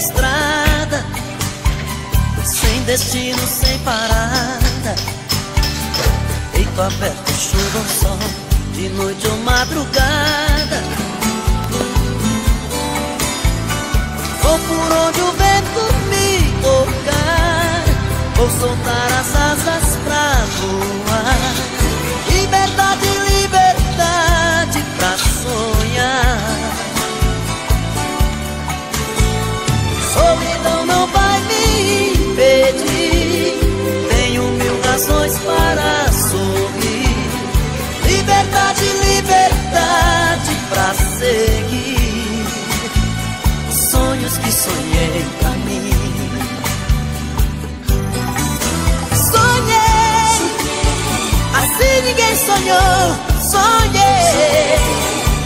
estrada Sem destino, sem parada. Peito aberto, chuva ou sol De noite ou madrugada. Vou por onde o vento me tocar Vou soltar as sonhou. Sonhei,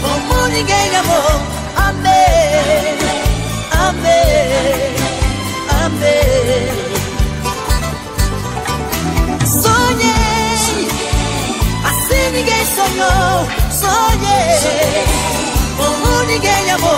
como ninguém amou. Amei amei, amei. Sonhei, assim ninguém sonhou. Sonhei, como ninguém amou.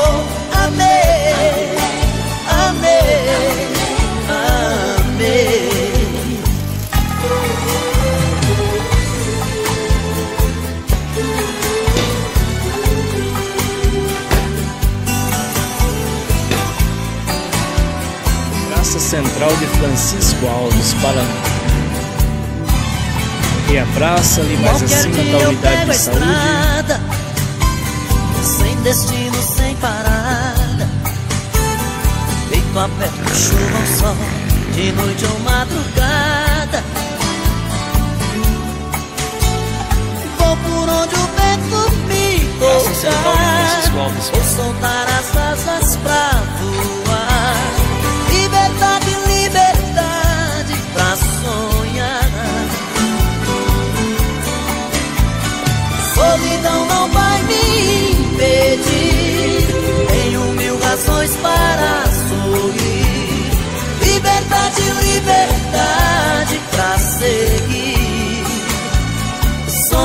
Central de Francisco Alves, Paraná. E a praça ali mais acima dia da unidade a de saúde. estrada, sem destino, sem parada. Peito aberto, chuva ou sol, de noite ou madrugada. Vou por onde o vento me Praça tocar. Vou soltar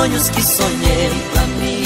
sonhos que sonhei pra mim.